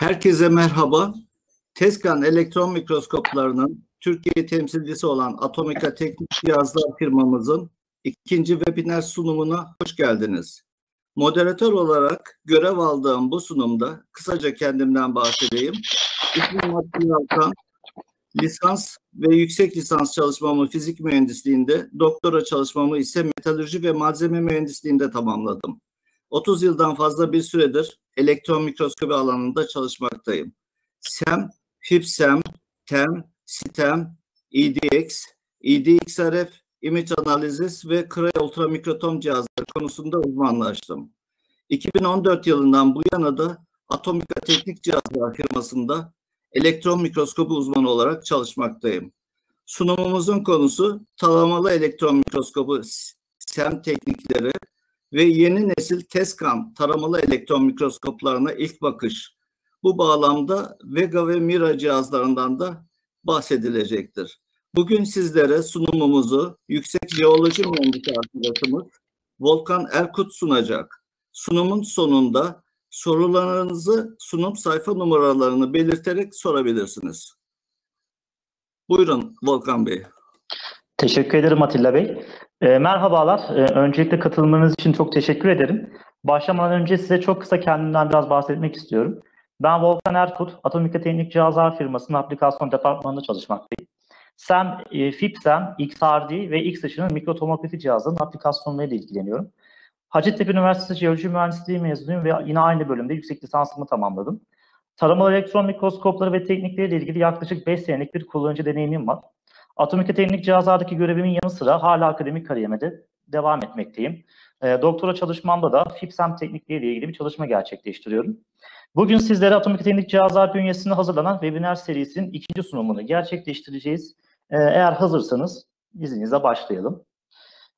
Herkese merhaba. Tezkan elektron mikroskoplarının Türkiye temsilcisi olan Atomika Teknik Cihazlar firmamızın ikinci webinar sunumuna hoş geldiniz. Moderatör olarak görev aldığım bu sunumda kısaca kendimden bahsedeyim. İsmim Atilla. Lisans ve yüksek lisans çalışmamı fizik mühendisliğinde, doktora çalışmamı ise metalürji ve malzeme mühendisliğinde tamamladım. 30 yıldan fazla bir süredir elektron mikroskobi alanında çalışmaktayım. SEM, FIPSEM, TEM, STEM, EDX, EDXRF, image analizis ve Cray ultramikrotom cihazları konusunda uzmanlaştım. 2014 yılından bu yana da Atomika Teknik Cihazlar firmasında elektron mikroskobu uzmanı olarak çalışmaktayım. Sunumumuzun konusu taramalı elektron mikroskobu SEM teknikleri ve yeni nesil TESCAM taramalı elektron mikroskoplarına ilk bakış. Bu bağlamda Vega ve Mira cihazlarından da bahsedilecektir. Bugün sizlere sunumumuzu Yüksek Jeoloji Mühendisi arkadaşımız Volkan Erkut sunacak. Sunumun sonunda sorularınızı sunum sayfa numaralarını belirterek sorabilirsiniz. Buyurun Volkan Bey. Teşekkür ederim Atilla Bey. E, merhabalar. E, öncelikle katılmanız için çok teşekkür ederim. Başlamadan önce size çok kısa kendimden biraz bahsetmek istiyorum. Ben Volkan Erkut, Atomika Teknik Cihazlar firmasının aplikasyon departmanında çalışmaktayım. SEM, e, FIPSEM, XRD ve X ışının mikrotomografi cihazlarının aplikasyonlarıyla ilgileniyorum. Hacettepe Üniversitesi Jeoloji Mühendisliği mezunuyum ve yine aynı bölümde yüksek lisansımı tamamladım. Taramalı elektron mikroskopları ve teknikleriyle ilgili yaklaşık 5 senelik bir kullanıcı deneyimim var. Atomika teknik cihazlardaki görevimin yanı sıra hala akademik kariyerime devam etmekteyim. E, doktora çalışmamda da FIPSEM teknikleriyle ilgili bir çalışma gerçekleştiriyorum. Bugün sizlere Atomika Teknik Cihazlar bünyesinde hazırlanan webinar serisinin ikinci sunumunu gerçekleştireceğiz. E, eğer hazırsanız izninizle başlayalım.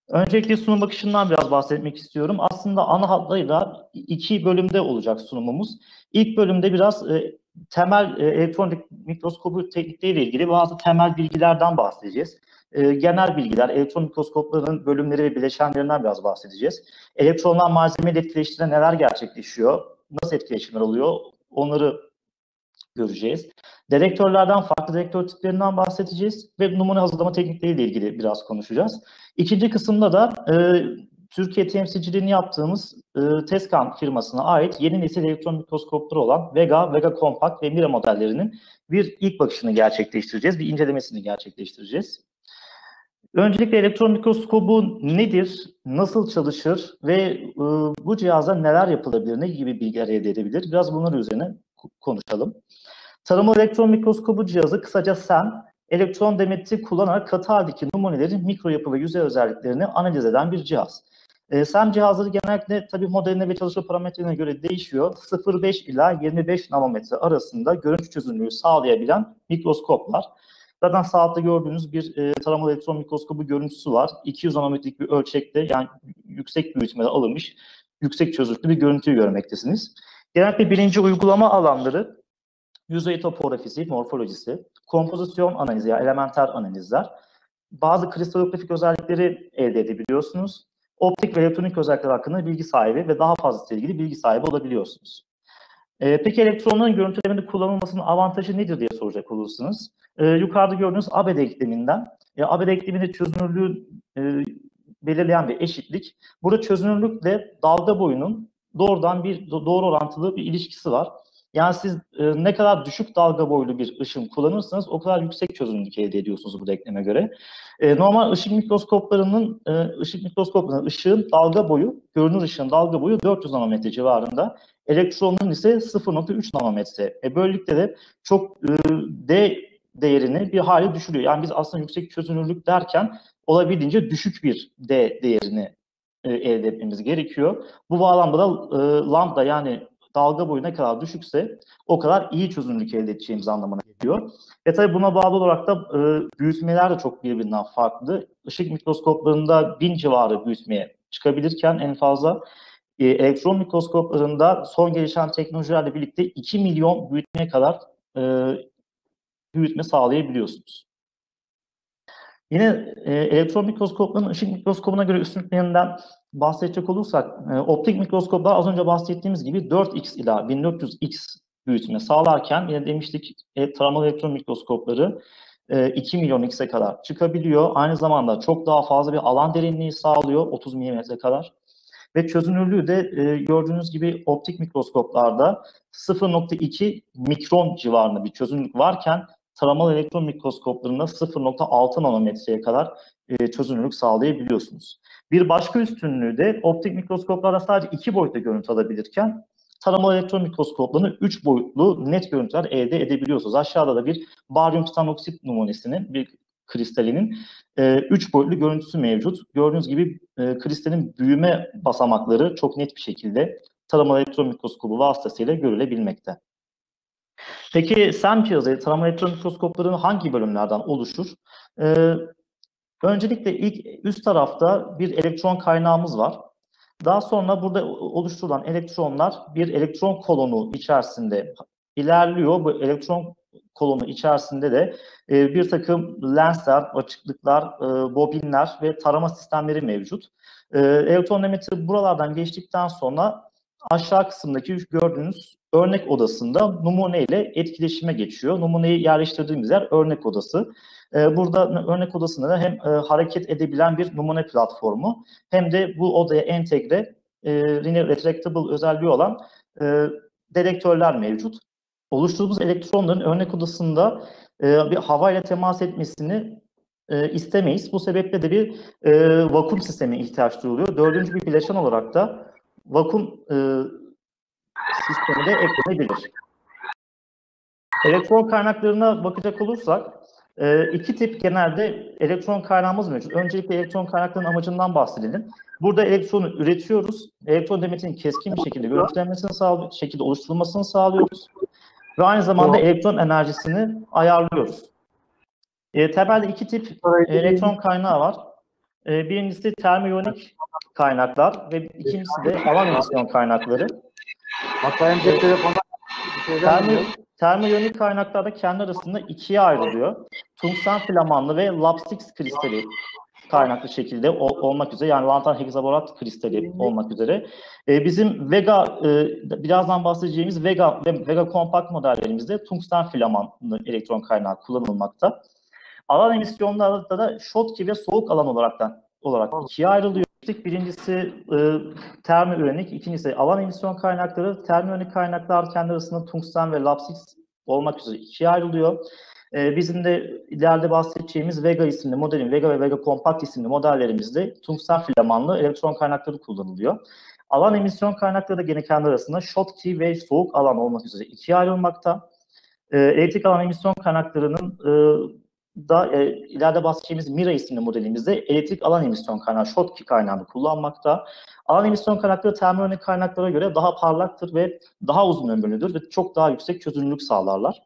Öncelikle sunum bakışından biraz bahsetmek istiyorum. Aslında ana hatlarıyla iki bölümde olacak sunumumuz. İlk bölümde biraz e, temel e, elektronik mikroskobu teknikleriyle ilgili bazı temel bilgilerden bahsedeceğiz. E, genel bilgiler, elektron mikroskoplarının bölümleri ve bileşenlerinden biraz bahsedeceğiz. Elektronlar malzemeyle etkileştiğinde neler gerçekleşiyor, nasıl etkileşimler oluyor onları göreceğiz. Dedektörlerden, farklı dedektör tiplerinden bahsedeceğiz ve numune hazırlama teknikleriyle ilgili biraz konuşacağız. İkinci kısımda da e, Türkiye temsilciliğini yaptığımız e, Tescan firmasına ait yeni nesil elektron mikroskopları olan Vega, Vega Compact ve Mira modellerinin bir ilk bakışını gerçekleştireceğiz, bir incelemesini gerçekleştireceğiz. Öncelikle elektron mikroskobu nedir, nasıl çalışır ve e, bu cihaza neler yapılabilir, ne gibi bilgiler elde edebilir? Biraz bunlar üzerine konuşalım. Taramalı elektron mikroskobu cihazı kısaca SEM, elektron demetri kullanarak katı haldeki numunelerin mikro yapı ve yüzey özelliklerini analiz eden bir cihaz. E, SEM cihazları genellikle tabii modeline ve çalışma parametrelerine göre değişiyor. 0.5 ila 25 nanometre arasında görüntü çözünürlüğü sağlayabilen mikroskoplar. Zaten sağda gördüğünüz bir e, taramalı elektron mikroskobu görüntüsü var. 200 nanometrelik bir ölçekte yani yüksek büyütmede alınmış yüksek çözünürlüklü bir görüntüyü görmektesiniz. Genellikle birinci uygulama alanları yüzey topografisi, morfolojisi, kompozisyon analizi yani elementer analizler, bazı kristalografik özellikleri elde edebiliyorsunuz. Optik ve elektronik özellikler hakkında bilgi sahibi ve daha fazla ilgili bilgi sahibi olabiliyorsunuz. Ee, peki elektronların görüntülemede kullanılmasının avantajı nedir diye soracak olursunuz. Ee, yukarıda gördüğünüz ABD ekleminden, e, ABD ekleminde çözünürlüğü e, belirleyen bir eşitlik. Burada çözünürlükle dalga boyunun doğrudan bir doğru orantılı bir ilişkisi var. Yani siz e, ne kadar düşük dalga boylu bir ışın kullanırsanız o kadar yüksek çözünürlük elde ediyorsunuz bu denkleme göre. E, normal ışık mikroskoplarının e, ışık mikroskoplarının ışığın dalga boyu, görünür ışığın dalga boyu 400 nanometre civarında. Elektronun ise 0.3 nanometre. E, böylelikle de çok e, D değerini bir hale düşürüyor. Yani biz aslında yüksek çözünürlük derken olabildiğince düşük bir D değerini e, elde etmemiz gerekiyor. Bu bağlamda da e, lambda yani dalga boyu ne kadar düşükse o kadar iyi çözünürlük elde edeceğimiz anlamına geliyor. Ve tabii buna bağlı olarak da e, büyütmeler de çok birbirinden farklı. Işık mikroskoplarında bin civarı büyütmeye çıkabilirken en fazla e, elektron mikroskoplarında son gelişen teknolojilerle birlikte 2 milyon büyütmeye kadar e, büyütme sağlayabiliyorsunuz. Yine e, elektron mikroskopların ışık mikroskobuna göre üstünlüklerinden bahsedecek olursak, e, optik mikroskoplar az önce bahsettiğimiz gibi 4x ila 1400x büyütme sağlarken yine demiştik e, taramalı elektron mikroskopları e, 2 milyon x'e kadar çıkabiliyor. Aynı zamanda çok daha fazla bir alan derinliği sağlıyor 30 milimetre kadar. Ve çözünürlüğü de e, gördüğünüz gibi optik mikroskoplarda 0.2 mikron civarında bir çözünürlük varken taramalı elektron mikroskoplarında 0.6 nanometreye kadar e, çözünürlük sağlayabiliyorsunuz. Bir başka üstünlüğü de optik mikroskoplarda sadece iki boyutlu görüntü alabilirken taramalı elektron mikroskoplarını üç boyutlu net görüntüler elde edebiliyorsunuz. Aşağıda da bir baryum titanoksit numunesinin, bir kristalinin e, üç boyutlu görüntüsü mevcut. Gördüğünüz gibi e, kristalin büyüme basamakları çok net bir şekilde taramalı elektron mikroskobu vasıtasıyla görülebilmekte. Peki SEM cihazı, tarama elektron mikroskopların hangi bölümlerden oluşur? Ee, öncelikle ilk üst tarafta bir elektron kaynağımız var. Daha sonra burada oluşturulan elektronlar bir elektron kolonu içerisinde ilerliyor. Bu elektron kolonu içerisinde de e, bir takım lensler, açıklıklar, e, bobinler ve tarama sistemleri mevcut. E, elektronmetre buralardan geçtikten sonra aşağı kısımdaki gördüğünüz örnek odasında numune ile etkileşime geçiyor. Numuneyi yerleştirdiğimiz yer örnek odası. Ee, burada örnek odasında da hem e, hareket edebilen bir numune platformu hem de bu odaya entegre e, retractable özelliği olan e, dedektörler mevcut. Oluşturduğumuz elektronların örnek odasında e, bir havayla temas etmesini e, istemeyiz. Bu sebeple de bir e, vakum sistemi ihtiyaç duyuluyor. Dördüncü bir bileşen olarak da vakum e, sistemi de eklenebilir. Elektron kaynaklarına bakacak olursak e, iki tip genelde elektron kaynağımız mevcut. Öncelikle elektron kaynaklarının amacından bahsedelim. Burada elektronu üretiyoruz. Elektron demetinin keskin bir şekilde görüntülenmesini sağlıyoruz, şekilde oluşturulmasını sağlıyoruz. Ve aynı zamanda elektron enerjisini ayarlıyoruz. E, temelde iki tip elektron kaynağı var. E, birincisi termoyonik kaynaklar ve ikincisi de alan emisyon kaynakları. Hatta cep telefonu Termo, termoyonik kaynaklarda kendi arasında ikiye ayrılıyor. Tungsten flamanlı ve lapsix kristali kaynaklı şekilde ol, olmak üzere yani lantan heksaborat kristali olmak üzere. E, bizim Vega e, birazdan bahsedeceğimiz Vega ve Vega kompakt modellerimizde tungsten flamanlı elektron kaynağı kullanılmakta. Alan emisyonlarda da Schottky ve soğuk alan olaraktan olarak ikiye ayrılıyor. Birincisi e, termoürenik, ikincisi alan emisyon kaynakları. Termoürenik kaynaklar kendi arasında tungsten ve lapsix olmak üzere ikiye ayrılıyor. E, bizim de ileride bahsedeceğimiz Vega isimli modelin, Vega ve Vega Compact isimli modellerimizde tungsten filamanlı elektron kaynakları kullanılıyor. Alan emisyon kaynakları da gene kendi arasında Schottky ve soğuk alan olmak üzere ikiye ayrılmakta. E, elektrik alan emisyon kaynaklarının e, da e, ileride bahsedeceğimiz Mira isimli modelimizde elektrik alan emisyon kaynağı, Schottky kaynağını kullanmakta. Alan emisyon kaynakları termoyonik kaynaklara göre daha parlaktır ve daha uzun ömürlüdür ve çok daha yüksek çözünürlük sağlarlar.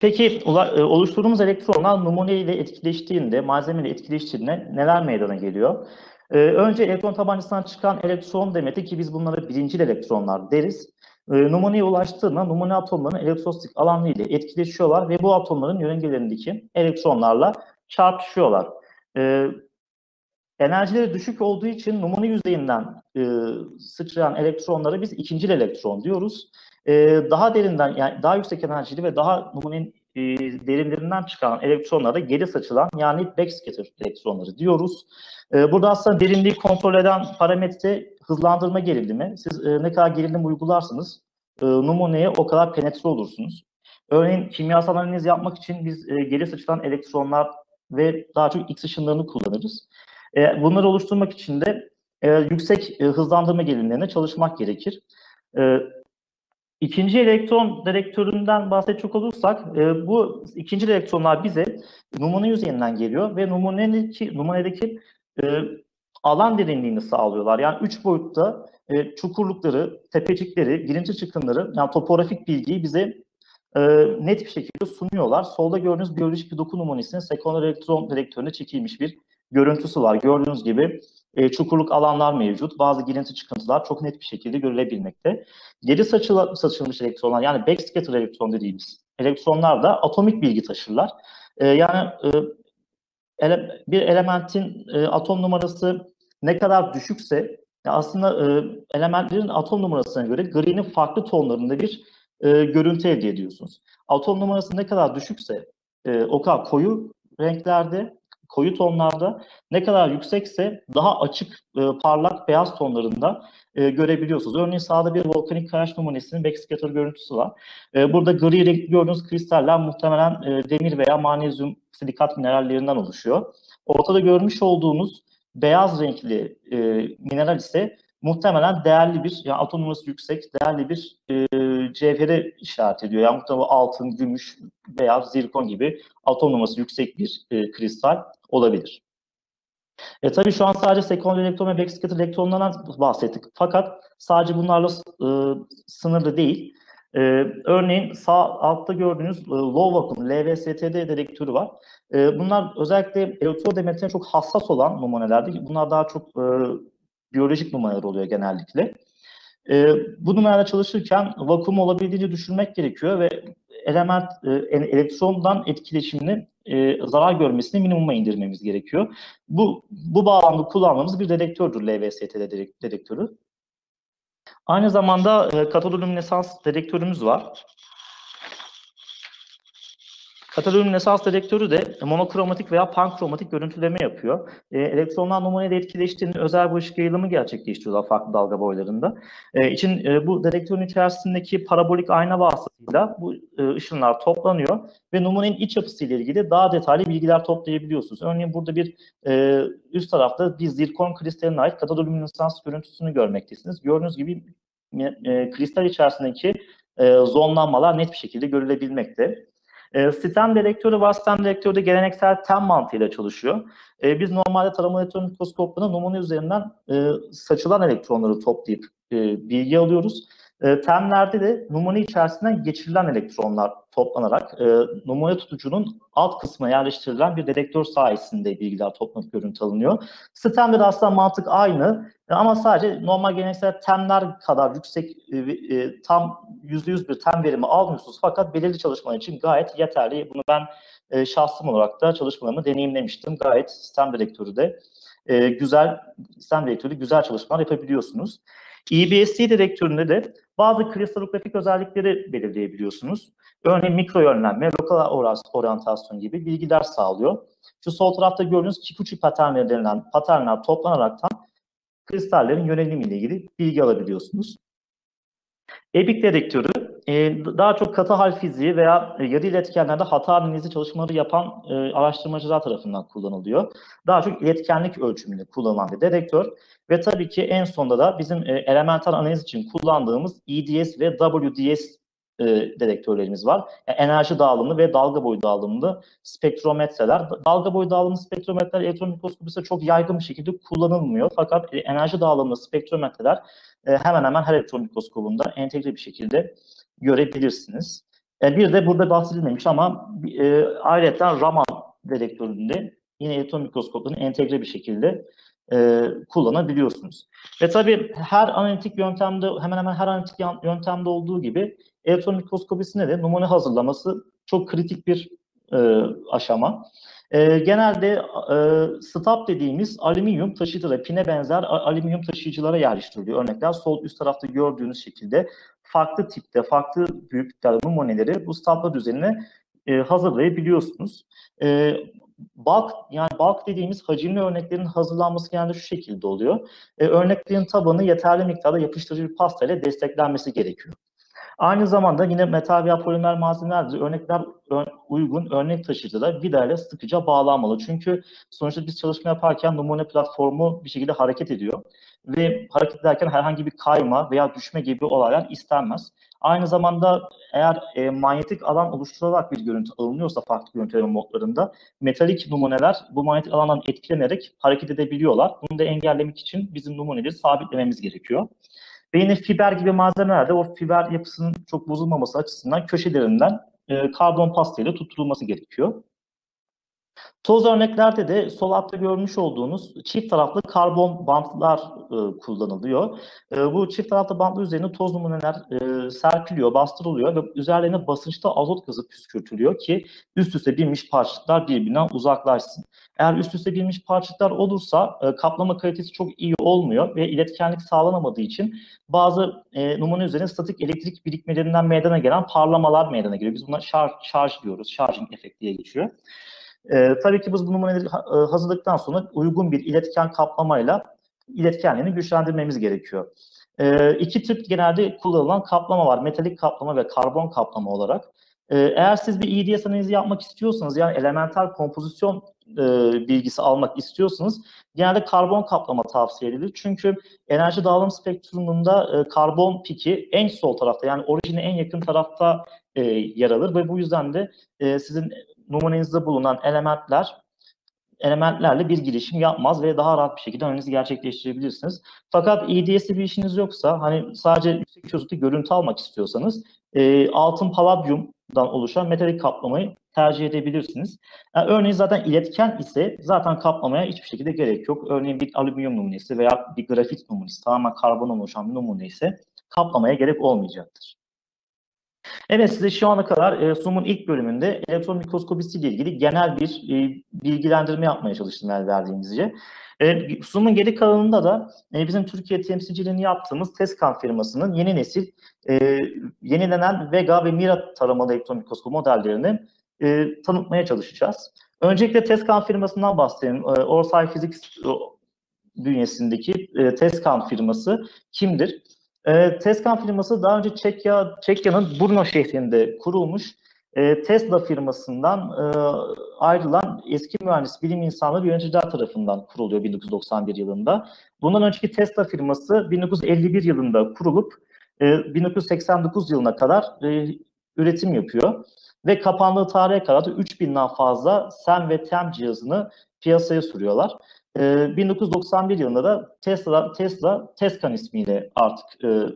Peki e, oluşturduğumuz elektronlar numune ile etkileştiğinde, malzeme ile etkileştiğinde neler meydana geliyor? Ee, önce elektron tabancasından çıkan elektron demeti ki biz bunlara birincil elektronlar deriz. Ee, numuneye ulaştığında numune atomlarının elektrostik alanı ile etkileşiyorlar ve bu atomların yörüngelerindeki elektronlarla çarpışıyorlar. Ee, enerjileri düşük olduğu için numune yüzeyinden e, sıçrayan elektronları biz ikincil elektron diyoruz. Ee, daha derinden yani daha yüksek enerjili ve daha numunenin e, derinlerinden çıkan elektronlara geri saçılan yani backscatter elektronları diyoruz. E, burada aslında derinliği kontrol eden parametre hızlandırma gerilimi. Siz e, ne kadar gerilim uygularsınız e, numuneye o kadar penetre olursunuz. Örneğin kimyasal analiz yapmak için biz e, geri saçılan elektronlar ve daha çok X ışınlarını kullanırız. E, bunları oluşturmak için de e, yüksek e, hızlandırma gerilimlerine çalışmak gerekir. E, İkinci elektron dedektöründen bahsedecek olursak, e, bu ikinci elektronlar bize numune yüzeyinden geliyor ve numunedeki, numunedeki e, alan derinliğini sağlıyorlar. Yani üç boyutta e, çukurlukları, tepecikleri, girinti çıkınları, yani topografik bilgiyi bize e, net bir şekilde sunuyorlar. Solda gördüğünüz biyolojik bir doku numunesinin sekonder elektron dedektörüne çekilmiş bir görüntüsü var. Gördüğünüz gibi e, çukurluk alanlar mevcut. Bazı girinti çıkıntılar çok net bir şekilde görülebilmekte. Geri saçıla, saçılmış elektronlar yani backscatter elektron dediğimiz elektronlar da atomik bilgi taşırlar. E, yani e, ele, bir elementin e, atom numarası ne kadar düşükse Ya aslında e, elementlerin atom numarasına göre gri'nin farklı tonlarında bir e, görüntü elde ediyorsunuz. Atom numarası ne kadar düşükse e, o kadar koyu renklerde, koyu tonlarda ne kadar yüksekse daha açık, e, parlak beyaz tonlarında e, görebiliyorsunuz. Örneğin sağda bir volkanik kayaç numunesinin backscatter görüntüsü var. E, burada gri renkli gördüğünüz kristaller muhtemelen e, demir veya magnezyum silikat minerallerinden oluşuyor. Ortada görmüş olduğunuz beyaz renkli e, mineral ise muhtemelen değerli bir, yani atom numarası yüksek, değerli bir e, cevhere işaret ediyor. Yani muhtemelen altın, gümüş, beyaz, zirkon gibi atom numarası yüksek bir e, kristal olabilir. E tabii şu an sadece sekonder elektron ve backscatter elektronlardan bahsettik. Fakat sadece bunlarla e, sınırlı değil. E, örneğin sağ altta gördüğünüz e, low vacuum LVSTD dedektörü var. E, bunlar özellikle elektrodemetrine çok hassas olan numunelerdi. Bunlar daha çok e, biyolojik numuneler oluyor genellikle. E, bu numarada çalışırken vakum olabildiğince düşürmek gerekiyor ve element e, elektrondan etkileşimini e, zarar görmesini minimuma indirmemiz gerekiyor. Bu bu bağlamda kullandığımız bir dedektördür LVST dedektörü. Aynı zamanda e, katodolüminesans dedektörümüz var. Kataloğun dedektörü de monokromatik veya pankromatik görüntüleme yapıyor. E, elektronlar numarayla etkileştiğinde özel bir ışık yayılımı gerçekleştiriyorlar farklı dalga boylarında. E, için e, bu dedektörün içerisindeki parabolik ayna vasıtasıyla bu e, ışınlar toplanıyor ve numunanın iç yapısıyla ilgili daha detaylı bilgiler toplayabiliyorsunuz. Örneğin burada bir e, üst tarafta bir zirkon kristaline ait katodolüminesans görüntüsünü görmektesiniz. Gördüğünüz gibi e, kristal içerisindeki e, zonlanmalar net bir şekilde görülebilmekte. E, sistem dedektörü var. Sistem dedektörü de geleneksel tem mantığıyla çalışıyor. E, biz normalde tarama elektron mikroskoplarında numune üzerinden e, saçılan elektronları toplayıp e, bilgi alıyoruz. E, temlerde de numune içerisinden geçirilen elektronlar toplanarak e, numune tutucunun alt kısmına yerleştirilen bir dedektör sayesinde bilgiler toplanıp görüntü alınıyor. Sistemde de aslında mantık aynı e, ama sadece normal geleneksel temler kadar yüksek e, e, tam %100 bir tem verimi almıyorsunuz fakat belirli çalışmalar için gayet yeterli. Bunu ben e, şahsım olarak da çalışmalarımı deneyimlemiştim. Gayet sistem dedektörü de e, güzel, sistem dedektörü güzel çalışmalar yapabiliyorsunuz. EBSD dedektöründe de bazı kristalografik özellikleri belirleyebiliyorsunuz. Örneğin mikro yönlenme, lokal oryantasyon gibi bilgiler sağlıyor. Şu sol tarafta gördüğünüz Kikuchi paternleri denilen paternler toplanaraktan kristallerin yönelimiyle ilgili bilgi alabiliyorsunuz. EBIC dedektörü e, daha çok katı hal fiziği veya e, yarı iletkenlerde hata analizi çalışmaları yapan e, araştırmacılar tarafından kullanılıyor. Daha çok iletkenlik ölçümünde kullanılan bir dedektör ve tabii ki en sonunda da bizim e, elemental analiz için kullandığımız EDS ve WDS e, dedektörlerimiz var. Yani enerji dağılımı ve dalga boyu dağılımlı spektrometreler. Dalga boyu dağılımlı spektrometreler elektron mikroskopiste çok yaygın bir şekilde kullanılmıyor. Fakat e, enerji dağılımlı spektrometreler e, hemen hemen her elektron mikroskobunda entegre bir şekilde görebilirsiniz. E, bir de burada bahsedilmemiş ama e, ayrıca Raman dedektöründe yine elektron mikroskoplarını entegre bir şekilde e, kullanabiliyorsunuz. Ve tabii her analitik yöntemde hemen hemen her analitik yöntemde olduğu gibi elektron mikroskopisinde de numune hazırlaması çok kritik bir e, aşama. E, genelde e, stop dediğimiz alüminyum taşıyıcılara, pine benzer alüminyum taşıyıcılara yerleştiriliyor. Örnekler sol üst tarafta gördüğünüz şekilde farklı tipte, farklı büyüklükte numuneleri bu stoplar üzerine e, hazırlayabiliyorsunuz. E, bulk yani bulk dediğimiz hacimli örneklerin hazırlanması genelde şu şekilde oluyor. E, örneklerin tabanı yeterli miktarda yapıştırıcı pasta ile desteklenmesi gerekiyor. Aynı zamanda yine metal veya polimer malzemelerdir. Örnekler uygun örnek taşıyıcılar vida ile sıkıca bağlanmalı. Çünkü sonuçta biz çalışma yaparken numune platformu bir şekilde hareket ediyor. Ve hareket ederken herhangi bir kayma veya düşme gibi olaylar istenmez. Aynı zamanda eğer e, manyetik alan oluşturularak bir görüntü alınıyorsa farklı görüntüleme modlarında metalik numuneler bu manyetik alandan etkilenerek hareket edebiliyorlar. Bunu da engellemek için bizim numuneleri sabitlememiz gerekiyor. Ve fiber gibi malzemelerde o fiber yapısının çok bozulmaması açısından köşelerinden e, karbon pastayla tutturulması gerekiyor. Toz örneklerde de sol altta görmüş olduğunuz çift taraflı karbon bantlar e, kullanılıyor. E, bu çift taraflı bantlar üzerine toz numuneler e, serpiliyor, bastırılıyor ve üzerlerine basınçta azot gazı püskürtülüyor ki üst üste binmiş parçacıklar birbirinden uzaklaşsın. Eğer üst üste binmiş parçacıklar olursa e, kaplama kalitesi çok iyi olmuyor ve iletkenlik sağlanamadığı için bazı e, numune üzerine statik elektrik birikmelerinden meydana gelen parlamalar meydana geliyor. Biz buna şarj, şarj diyoruz, charging efekt diye geçiyor. E, tabii ki biz bu numuneleri hazırladıktan sonra uygun bir iletken kaplamayla iletkenliğini güçlendirmemiz gerekiyor. E, iki tip genelde kullanılan kaplama var. Metalik kaplama ve karbon kaplama olarak. E, eğer siz bir EDS analizi yapmak istiyorsanız yani elemental kompozisyon e, bilgisi almak istiyorsanız genelde karbon kaplama tavsiye edilir. Çünkü enerji dağılım spektrumunda e, karbon piki en sol tarafta yani orijine en yakın tarafta e, yer alır ve bu yüzden de e, sizin numunenizde bulunan elementler elementlerle bir girişim yapmaz ve daha rahat bir şekilde analizi gerçekleştirebilirsiniz. Fakat EDS'li bir işiniz yoksa hani sadece yüksek çözünürlükte görüntü almak istiyorsanız e, altın paladyumdan oluşan metalik kaplamayı tercih edebilirsiniz. Yani örneğin zaten iletken ise zaten kaplamaya hiçbir şekilde gerek yok. Örneğin bir alüminyum numunesi veya bir grafit numunesi tamamen karbon oluşan bir numune ise kaplamaya gerek olmayacaktır. Evet size şu ana kadar e, sunumun ilk bölümünde elektron mikroskopisi ile ilgili genel bir e, bilgilendirme yapmaya çalıştım el verdiğimizce. E, sunumun geri kalanında da e, bizim Türkiye temsilciliğini yaptığımız Tescan firmasının yeni nesil e, yenilenen Vega ve Mira taramalı elektron mikroskop modellerini e, tanıtmaya çalışacağız. Öncelikle Tescan firmasından bahsedelim. E, Orsay Physics e, bünyesindeki e, Tescan firması kimdir? E, Tescan firması daha önce Çekya, Çekya'nın Brno şehrinde kurulmuş e, Tesla firmasından e, ayrılan eski mühendis bilim insanları yöneticiler tarafından kuruluyor 1991 yılında. Bundan önceki Tesla firması 1951 yılında kurulup e, 1989 yılına kadar e, üretim yapıyor ve kapandığı tarihe kadar da 3000'den fazla SEM ve TEM cihazını piyasaya sürüyorlar. 1991 yılında da Tesla, Tesla Tescan ismiyle artık e,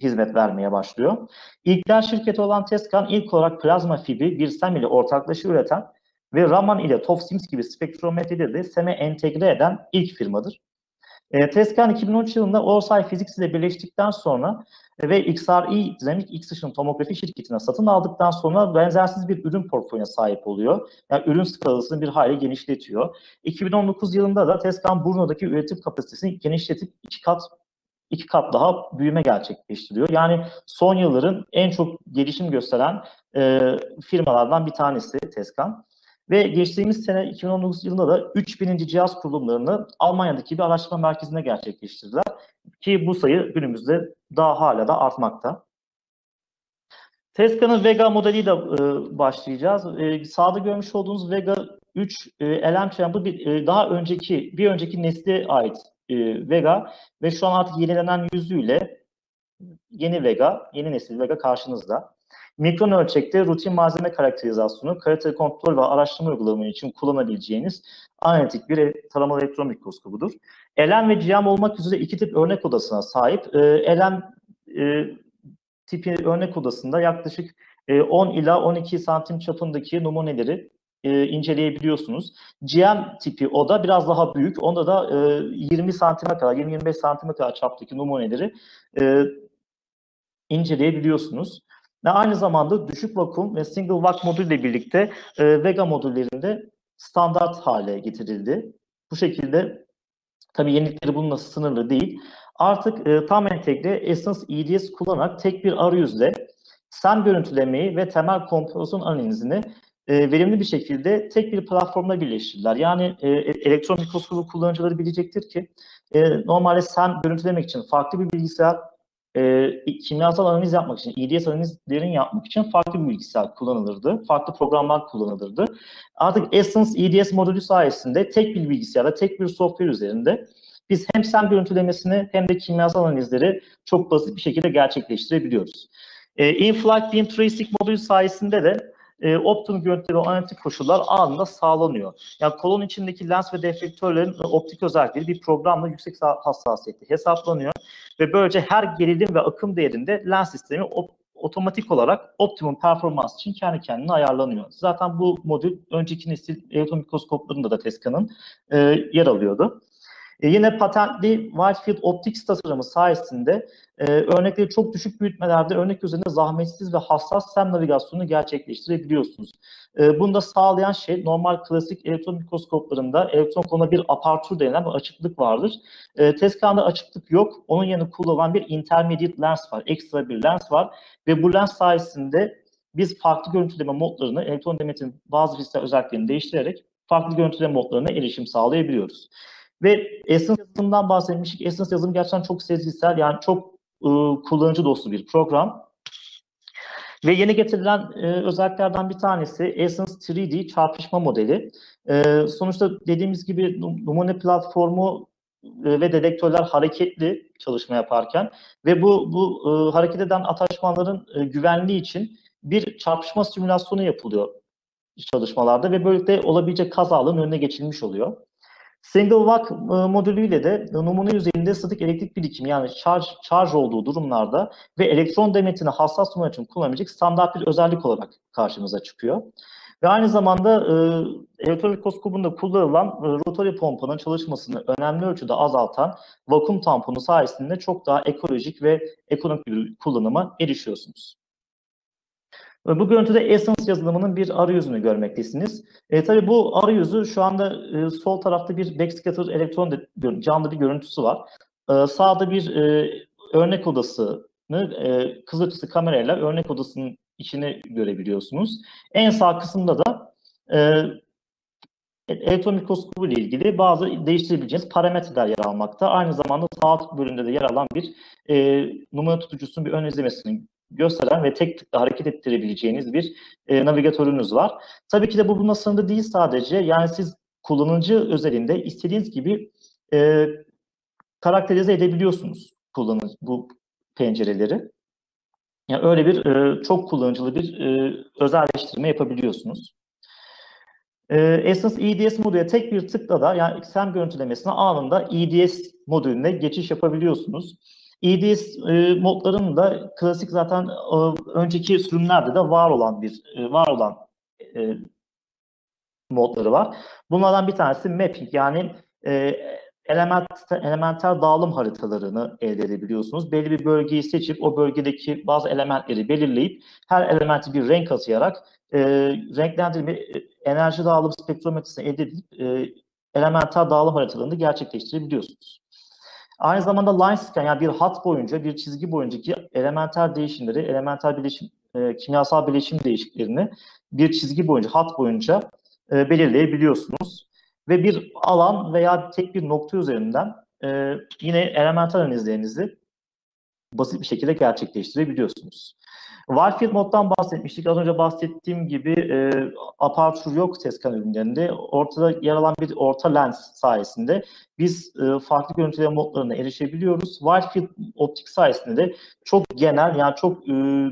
hizmet vermeye başlıyor. İlkler şirketi olan Tescan ilk olarak plazma fibri bir SEM ile ortaklaşa üreten ve Raman ile TOF-SIMS gibi spektrometreleri de SEM'e entegre eden ilk firmadır. E, Tescan 2013 yılında Orsay Physics ile birleştikten sonra ve XRI Dinamik X ışın tomografi şirketine satın aldıktan sonra benzersiz bir ürün portföyüne sahip oluyor. Yani ürün skalasını bir hayli genişletiyor. 2019 yılında da Tescan Brno'daki üretim kapasitesini genişletip iki kat iki kat daha büyüme gerçekleştiriyor. Yani son yılların en çok gelişim gösteren e, firmalardan bir tanesi Tescan. Ve geçtiğimiz sene 2019 yılında da 3000. cihaz kurulumlarını Almanya'daki bir araştırma merkezinde gerçekleştirdiler. Ki bu sayı günümüzde daha hala da artmakta. Tesca'nın Vega modeliyle e, başlayacağız. E, sağda görmüş olduğunuz Vega 3 e, LM Chamber bir, e, daha önceki bir önceki nesle ait e, Vega ve şu an artık yenilenen yüzüyle yeni Vega, yeni nesil Vega karşınızda. Mikron ölçekte rutin malzeme karakterizasyonu, kalite kontrol ve araştırma uygulamaları için kullanabileceğiniz analitik bir taramalı elektron mikroskobudur. LM ve GM olmak üzere iki tip örnek odasına sahip. E, LM e, tipi örnek odasında yaklaşık e, 10 ila 12 santim çapındaki numuneleri e, inceleyebiliyorsunuz. GM tipi oda biraz daha büyük. Onda da e, 20 santime kadar, 20-25 santime kadar çaptaki numuneleri e, inceleyebiliyorsunuz. Ve aynı zamanda düşük vakum ve single vac modülle birlikte e, Vega modüllerinde standart hale getirildi. Bu şekilde tabii yenilikleri bununla sınırlı değil. Artık e, tam entegre Essence EDS kullanarak tek bir arayüzle SEM görüntülemeyi ve temel kompozisyon analizini e, verimli bir şekilde tek bir platformda birleştirdiler. Yani e, elektron mikroskobu kullanıcıları bilecektir ki e, normalde SEM görüntülemek için farklı bir bilgisayar e, kimyasal analiz yapmak için, EDS analizlerini yapmak için farklı bir bilgisayar kullanılırdı. Farklı programlar kullanılırdı. Artık Essence EDS modülü sayesinde tek bir bilgisayarda, tek bir software üzerinde biz hem SEM görüntülemesini hem de kimyasal analizleri çok basit bir şekilde gerçekleştirebiliyoruz. E, In-Flight Beam Tracing modülü sayesinde de e, optimum görüntü analitik koşullar anında sağlanıyor. Yani kolon içindeki lens ve deflektörlerin optik özellikleri bir programla yüksek hassasiyette hesaplanıyor ve böylece her gerilim ve akım değerinde lens sistemi otomatik olarak optimum performans için kendi kendine ayarlanıyor. Zaten bu modül önceki nesil elektron mikroskoplarında da Tezcan'ın e, yer alıyordu. E, yine patentli Whitefield Optics tasarımı sayesinde e, örnekleri çok düşük büyütmelerde örnek üzerinde zahmetsiz ve hassas SEM navigasyonu gerçekleştirebiliyorsunuz. E, bunu da sağlayan şey normal klasik elektron mikroskoplarında elektron konuna bir apertür denilen bir açıklık vardır. E, Tezcan'da açıklık yok. Onun yerine kullanılan bir intermediate lens var. Ekstra bir lens var ve bu lens sayesinde biz farklı görüntüleme modlarını elektron demetin bazı fiziksel özelliklerini değiştirerek farklı görüntüleme modlarına erişim sağlayabiliyoruz. Ve Essence yazılımından bahsetmiştik. Essence yazılım gerçekten çok sezgisel yani çok e, kullanıcı dostu bir program. Ve yeni getirilen e, özelliklerden bir tanesi Essence 3D çarpışma modeli. E, sonuçta dediğimiz gibi numune platformu e, ve dedektörler hareketli çalışma yaparken ve bu bu e, hareket eden ataşmanların e, güvenliği için bir çarpışma simülasyonu yapılıyor çalışmalarda ve böylelikle olabilecek kazaların önüne geçilmiş oluyor. Single Watt e, modülüyle de numune yüzeyinde statik elektrik birikimi yani şarj, şarj olduğu durumlarda ve elektron demetini hassas numara için kullanabilecek standart bir özellik olarak karşımıza çıkıyor. Ve aynı zamanda e, elektron mikroskopunda kullanılan e, rotary pompanın çalışmasını önemli ölçüde azaltan vakum tamponu sayesinde çok daha ekolojik ve ekonomik bir kullanıma erişiyorsunuz. Bu görüntüde Essence yazılımının bir arayüzünü görmektesiniz. E, tabii bu arayüzü şu anda e, sol tarafta bir backscatter elektron de, canlı bir görüntüsü var. E, sağda bir e, örnek odasını e, kızılötesi kamerayla örnek odasının içini görebiliyorsunuz. En sağ kısımda da e, elektron mikroskobu ile ilgili bazı değiştirebileceğiniz parametreler yer almakta. Aynı zamanda sağ bölümünde de yer alan bir e, numara tutucusunun bir ön izlemesini gösteren ve tek tıkla hareket ettirebileceğiniz bir e, navigatörünüz var. Tabii ki de bu buna sınırlı değil sadece. Yani siz kullanıcı özelinde istediğiniz gibi e, karakterize edebiliyorsunuz kullanıcı bu pencereleri. Yani öyle bir e, çok kullanıcılı bir e, özelleştirme yapabiliyorsunuz. E, Essence EDS modüle tek bir tıkla da yani SEM görüntülemesine anında EDS modülüne geçiş yapabiliyorsunuz. EDS e, modlarının da klasik zaten e, önceki sürümlerde de var olan bir e, var olan e, modları var. Bunlardan bir tanesi mapping yani e, element, elementer dağılım haritalarını elde edebiliyorsunuz. Belli bir bölgeyi seçip o bölgedeki bazı elementleri belirleyip her elementi bir renk atayarak e, renklendirme e, enerji dağılım spektrometresini elde edip e, elementer dağılım haritalarını gerçekleştirebiliyorsunuz. Aynı zamanda line scan yani bir hat boyunca, bir çizgi boyuncaki elementer değişimleri, elementer bileşim, e, kimyasal bileşim değişiklerini bir çizgi boyunca, hat boyunca e, belirleyebiliyorsunuz. Ve bir alan veya tek bir nokta üzerinden e, yine elementer analizlerinizi basit bir şekilde gerçekleştirebiliyorsunuz. Wirefield moddan bahsetmiştik. Az önce bahsettiğim gibi e, apertür yok Tezcan ürünlerinde. Ortada yer alan bir orta lens sayesinde biz e, farklı görüntüleme modlarına erişebiliyoruz. Wirefield optik sayesinde de çok genel yani çok e,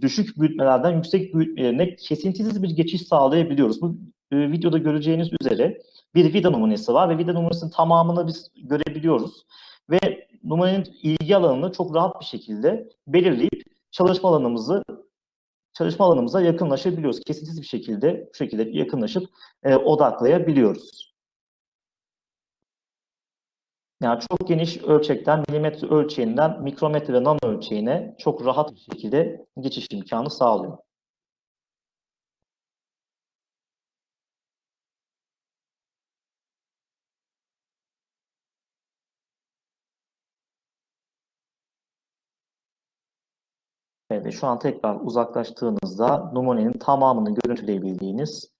düşük büyütmelerden yüksek büyütmelerine kesintisiz bir geçiş sağlayabiliyoruz. Bu e, videoda göreceğiniz üzere bir vida numunesi var ve vida numunasının tamamını biz görebiliyoruz. Ve numaranın ilgi alanını çok rahat bir şekilde belirleyip çalışma alanımızı çalışma alanımıza yakınlaşabiliyoruz. Kesintisiz bir şekilde bu şekilde yakınlaşıp e, odaklayabiliyoruz. Yani çok geniş ölçekten milimetre ölçeğinden mikrometre ve nano ölçeğine çok rahat bir şekilde geçiş imkanı sağlıyor. Ve şu an tekrar uzaklaştığınızda numunenin tamamını görüntüleyebildiğiniz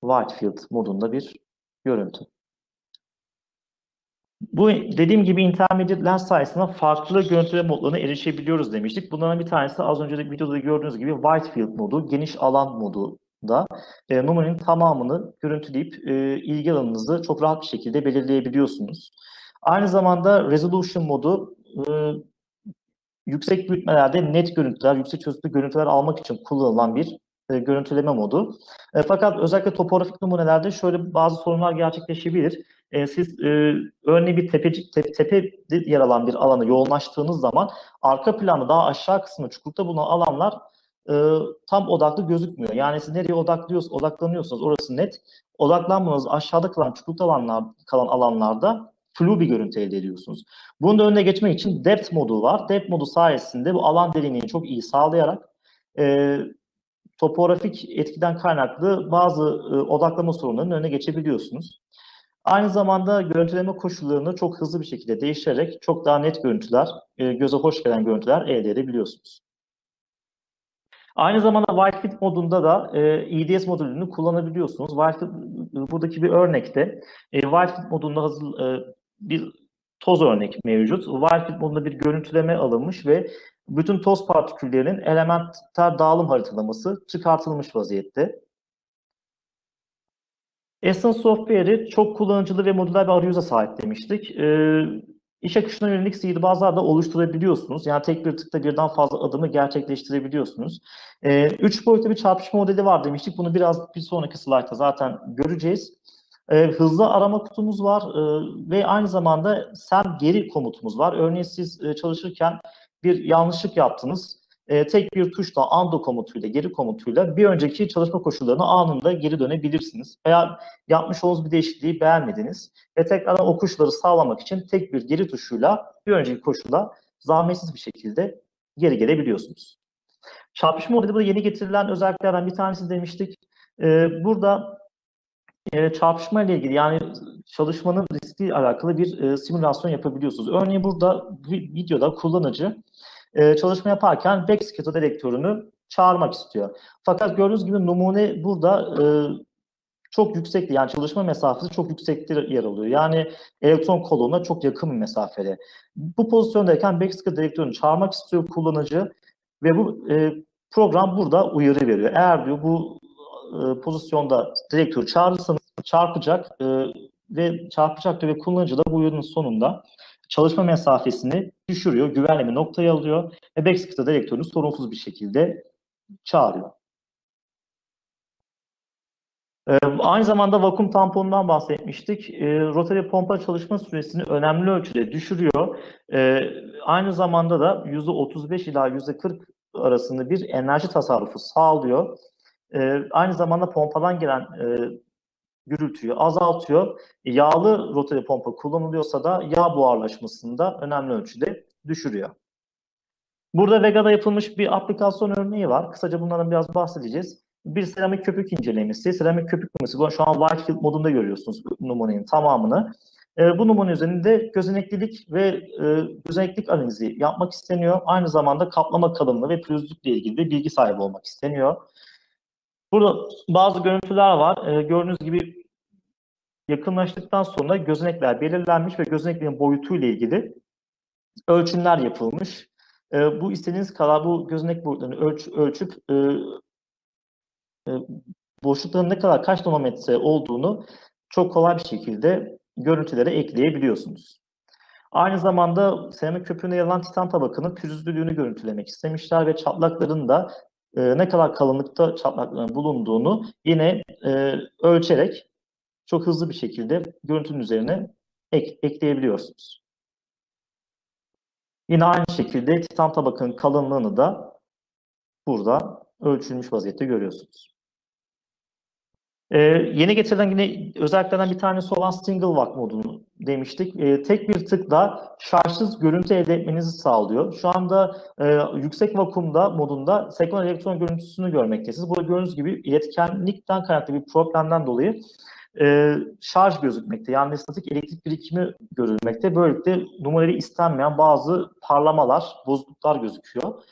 Whitefield modunda bir görüntü. Bu dediğim gibi intermediate lens sayesinde farklı görüntüleme modlarına erişebiliyoruz demiştik. Bunların bir tanesi az önce de videoda gördüğünüz gibi Whitefield modu, geniş alan modu da e, numunenin tamamını görüntüleyip e, ilgi alanınızı çok rahat bir şekilde belirleyebiliyorsunuz. Aynı zamanda resolution modu e, yüksek büyütmelerde net görüntüler, yüksek çözünürlükte görüntüler almak için kullanılan bir e, görüntüleme modu. E, fakat özellikle topografik numunelerde şöyle bazı sorunlar gerçekleşebilir. E, siz e, örneğin bir tepecik, tepe, tepe yer alan bir alanı yoğunlaştığınız zaman arka planda daha aşağı kısmı çukurda bulunan alanlar e, tam odaklı gözükmüyor. Yani siz nereye odaklıyorsunuz, odaklanıyorsunuz orası net. Odaklanmanız aşağıda kalan çukurda alanlar, kalan alanlarda flu bir görüntü elde ediyorsunuz. Bunun da önüne geçmek için depth modu var. Depth modu sayesinde bu alan derinliğini çok iyi sağlayarak e, topografik etkiden kaynaklı bazı e, odaklama sorunlarının önüne geçebiliyorsunuz. Aynı zamanda görüntüleme koşullarını çok hızlı bir şekilde değiştirerek çok daha net görüntüler, e, göze hoş gelen görüntüler elde edebiliyorsunuz. Aynı zamanda Wildfit modunda da e, EDS modülünü kullanabiliyorsunuz. Wildfit, buradaki bir örnekte e, Wildfit modunda hazır, e, bir toz örnek mevcut. Wildfit modunda bir görüntüleme alınmış ve bütün toz partiküllerinin elementer dağılım haritalaması çıkartılmış vaziyette. Essence Software'i çok kullanıcılı ve modüler bir arayüze sahip demiştik. Ee, iş akışına yönelik sihirbazlar da oluşturabiliyorsunuz. Yani tek bir tıkta birden fazla adımı gerçekleştirebiliyorsunuz. Ee, üç boyutlu bir çarpışma modeli var demiştik. Bunu biraz bir sonraki slaytta zaten göreceğiz. Ee, hızlı arama kutumuz var ee, ve aynı zamanda sem geri komutumuz var. Örneğin siz e, çalışırken bir yanlışlık yaptınız. E, tek bir tuşla undo komutuyla, geri komutuyla bir önceki çalışma koşullarına anında geri dönebilirsiniz. Veya yapmış olduğunuz bir değişikliği beğenmediniz ve tekrardan o koşulları sağlamak için tek bir geri tuşuyla bir önceki koşula zahmetsiz bir şekilde geri gelebiliyorsunuz. Çarpışma modeli burada yeni getirilen özelliklerden bir tanesi demiştik. E, burada çarpışma ile ilgili yani çalışmanın riski alakalı bir e, simülasyon yapabiliyorsunuz. Örneğin burada videoda kullanıcı e, çalışma yaparken backscatter dedektörünü çağırmak istiyor. Fakat gördüğünüz gibi numune burada e, çok yüksekti. Yani çalışma mesafesi çok yüksekte yer alıyor. Yani elektron koluna çok yakın bir mesafede. Bu pozisyondayken backscatter dedektörünü çağırmak istiyor kullanıcı ve bu e, program burada uyarı veriyor. Eğer diyor bu e, pozisyonda dedektörü çağırırsanız çarpacak e, ve çarpacak ve kullanıcı da bu uyarının sonunda çalışma mesafesini düşürüyor, güvenli bir noktaya alıyor ve backscatter dedektörünü sorunsuz bir şekilde çağırıyor. Ee, aynı zamanda vakum tamponundan bahsetmiştik. Ee, rotary pompa çalışma süresini önemli ölçüde düşürüyor. Ee, aynı zamanda da %35 ila %40 arasında bir enerji tasarrufu sağlıyor. Ee, aynı zamanda pompadan gelen e, gürültüyü azaltıyor. Yağlı rotary pompa kullanılıyorsa da yağ buharlaşmasını da önemli ölçüde düşürüyor. Burada Vega'da yapılmış bir aplikasyon örneği var. Kısaca bunlardan biraz bahsedeceğiz. Bir seramik köpük incelemesi. Seramik köpük numarası. Şu an Whitefield modunda görüyorsunuz numunenin tamamını. E, bu numune üzerinde gözeneklilik ve e, gözeneklilik analizi yapmak isteniyor. Aynı zamanda kaplama kalınlığı ve pürüzlükle ilgili de bilgi sahibi olmak isteniyor. Burada bazı görüntüler var. E, gördüğünüz gibi yakınlaştıktan sonra gözenekler belirlenmiş ve gözeneklerin boyutuyla ilgili ölçümler yapılmış. E, bu istediğiniz kadar bu gözenek boyutlarını ölç, ölçüp e, e, boşlukların ne kadar kaç nanometre olduğunu çok kolay bir şekilde görüntülere ekleyebiliyorsunuz. Aynı zamanda seramik köpüğüne yer alan titan tabakının pürüzlülüğünü görüntülemek istemişler ve çatlakların da e, ne kadar kalınlıkta çatlakların bulunduğunu yine e, ölçerek çok hızlı bir şekilde görüntünün üzerine ek, ekleyebiliyorsunuz. Yine aynı şekilde titan tabakanın kalınlığını da burada ölçülmüş vaziyette görüyorsunuz. Ee, yeni getirilen yine özelliklerden bir tanesi olan single walk modunu demiştik. Ee, tek bir tıkla şarjsız görüntü elde etmenizi sağlıyor. Şu anda e, yüksek vakumda modunda sekon elektron görüntüsünü görmektesiniz. Burada gördüğünüz gibi iletkenlikten kaynaklı bir problemden dolayı e, şarj gözükmekte. Yani statik elektrik birikimi görülmekte. Böylelikle numaralı istenmeyen bazı parlamalar, bozukluklar gözüküyor.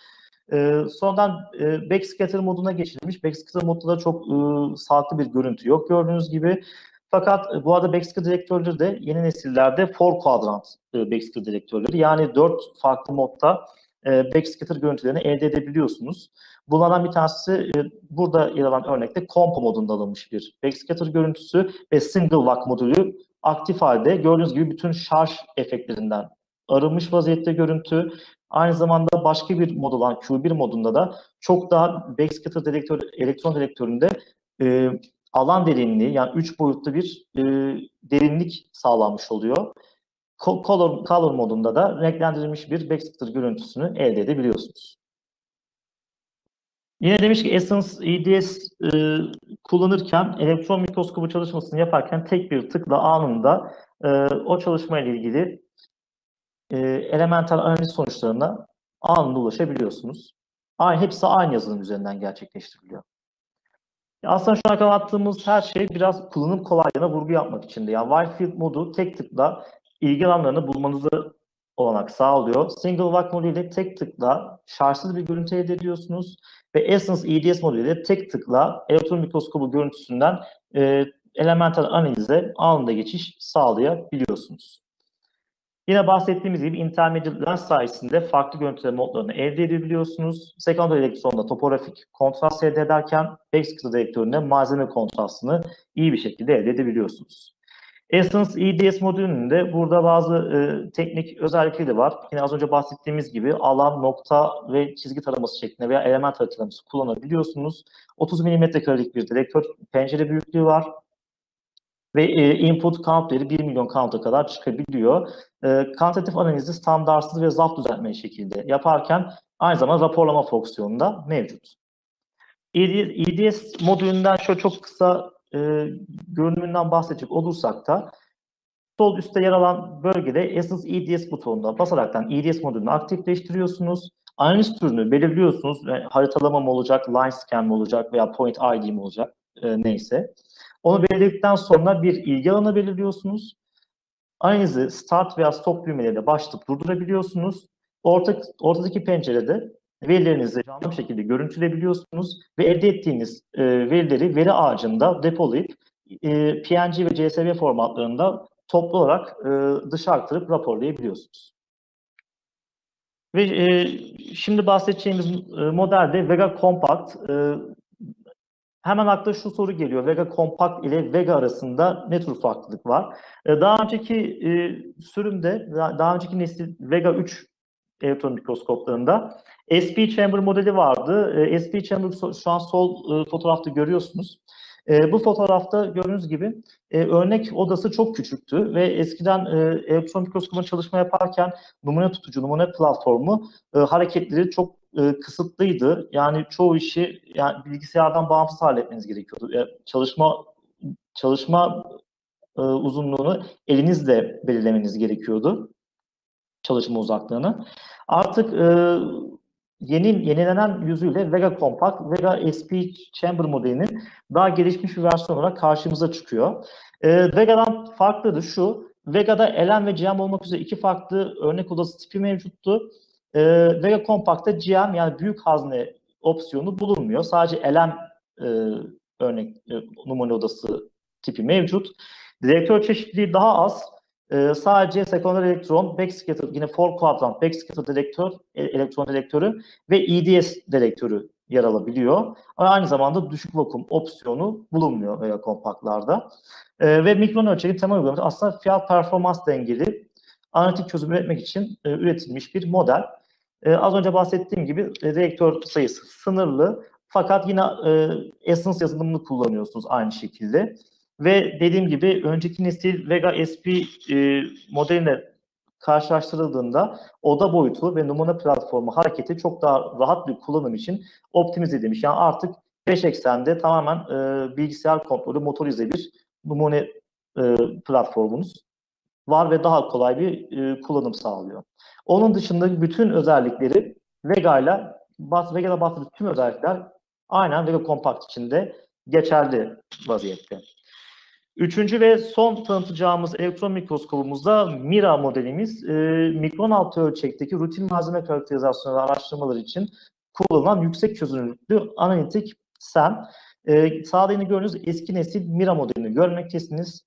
E, sonradan e, backscatter moduna geçilmiş. Backscatter modunda da çok e, sağlıklı bir görüntü yok gördüğünüz gibi. Fakat e, bu arada backscatter direktörleri de yeni nesillerde four quadrant e, backscatter direktörleri. Yani dört farklı modda e, backscatter görüntülerini elde edebiliyorsunuz. Bunlardan bir tanesi burada yer alan örnekte compo modunda alınmış bir backscatter görüntüsü ve single walk modülü aktif halde gördüğünüz gibi bütün şarj efektlerinden arınmış vaziyette görüntü. Aynı zamanda başka bir mod olan Q1 modunda da çok daha backscatter dedektör, elektron dedektöründe alan derinliği yani 3 boyutlu bir e, derinlik sağlanmış oluyor. Co- Color, color modunda da renklendirilmiş bir backscatter görüntüsünü elde edebiliyorsunuz. Yine demiş ki Essence EDS e, kullanırken elektron mikroskobu çalışmasını yaparken tek bir tıkla anında e, o çalışma ile ilgili e, elemental analiz sonuçlarına anında ulaşabiliyorsunuz. Aynı, hepsi aynı yazılım üzerinden gerçekleştiriliyor. Aslında şu ana kadar her şey biraz kullanım kolaylığına vurgu yapmak için de. Yani Wirefield modu tek tıkla ilgi alanlarını bulmanızı olanak sağlıyor. Single Walk modu ile tek tıkla şarjsız bir görüntü elde ediyorsunuz ve Essence EDS modu ile tek tıkla elektron mikroskobu görüntüsünden e, elemental analize anında geçiş sağlayabiliyorsunuz. Yine bahsettiğimiz gibi intermediate lens sayesinde farklı görüntüleme modlarını elde edebiliyorsunuz. Secondary elektronda topografik kontrast elde ederken backscatter dedektöründe malzeme kontrastını iyi bir şekilde elde edebiliyorsunuz. Essence EDS modülünün de burada bazı e, teknik özellikleri var. Yine az önce bahsettiğimiz gibi alan, nokta ve çizgi taraması şeklinde veya element taraması kullanabiliyorsunuz. 30 mm karelik bir dedektör pencere büyüklüğü var ve e, input countları 1 milyon count'a kadar çıkabiliyor. E, kantitatif analizi standartsız ve zaft düzeltmeli şekilde yaparken aynı zamanda raporlama fonksiyonu da mevcut. EDS modülünden şöyle çok kısa e, görünümünden bahsedecek olursak da sol üstte yer alan bölgede Essence EDS butonuna basaraktan EDS modülünü aktifleştiriyorsunuz. Analiz türünü belirliyorsunuz. Yani haritalama mı olacak, line scan mı olacak veya point ID mi olacak e, neyse. Onu belirledikten sonra bir ilgi alanı belirliyorsunuz. Analizi start veya stop düğmeleriyle başlatıp durdurabiliyorsunuz. Orta, ortadaki pencerede verilerinizi canlı bir şekilde görüntüleyebiliyorsunuz ve elde ettiğiniz e, verileri veri ağacında depolayıp e, PNG ve CSV formatlarında toplu olarak e, dışa aktarıp raporlayabiliyorsunuz. Ve e, şimdi bahsedeceğimiz e, model de Vega Compact. E, hemen akla şu soru geliyor. Vega Compact ile Vega arasında ne tür farklılık var? E, daha önceki e, sürümde, daha, önceki nesil Vega 3 elektron mikroskoplarında SP chamber modeli vardı. E, SP chamber şu an sol fotoğrafta görüyorsunuz. E, bu fotoğrafta gördüğünüz gibi e, örnek odası çok küçüktü ve eskiden e, elektron mikroskopun çalışma yaparken numune tutucu, numune platformu e, hareketleri çok e, kısıtlıydı. Yani çoğu işi yani bilgisayardan bağımsız halletmeniz gerekiyordu. Yani çalışma çalışma e, uzunluğunu elinizle belirlemeniz gerekiyordu çalışma uzaklığını. Artık e, yeni yenilenen yüzüyle Vega Compact, Vega SP Chamber modelinin daha gelişmiş bir versiyon olarak karşımıza çıkıyor. E, Vega'dan farklı da şu, Vega'da LM ve GM olmak üzere iki farklı örnek odası tipi mevcuttu. E, Vega Compact'ta GM yani büyük hazne opsiyonu bulunmuyor. Sadece LM e, örnek e, numune odası tipi mevcut. Direktör çeşitliliği daha az. Ee, sadece secondary elektron, backscatter, yine four quadrant backscatter dedektör, e, elektron dedektörü ve EDS dedektörü yer alabiliyor. Ama aynı zamanda düşük vakum opsiyonu bulunmuyor veya kompaktlarda. Ee, ve mikron ölçekli temel uygulaması aslında fiyat performans dengeli analitik çözüm üretmek için e, üretilmiş bir model. E, az önce bahsettiğim gibi e, dedektör sayısı sınırlı fakat yine e, Essence yazılımını kullanıyorsunuz aynı şekilde. Ve dediğim gibi önceki nesil Vega SP e, modeline karşılaştırıldığında oda boyutu ve numune platformu hareketi çok daha rahat bir kullanım için optimize edilmiş. Yani artık 5 eksende tamamen e, bilgisayar kontrolü motorize bir numune e, platformunuz var ve daha kolay bir e, kullanım sağlıyor. Onun dışında bütün özellikleri Vega ile Vega'da bahsettiğim tüm özellikler aynen Vega Compact içinde geçerli vaziyette. Üçüncü ve son tanıtacağımız elektron mikroskopumuzda Mira modelimiz e, mikron altı ölçekteki rutin malzeme karakterizasyonu ve araştırmaları için kullanılan yüksek çözünürlüklü analitik SEM. E, sağda yine gördüğünüz eski nesil Mira modelini görmektesiniz.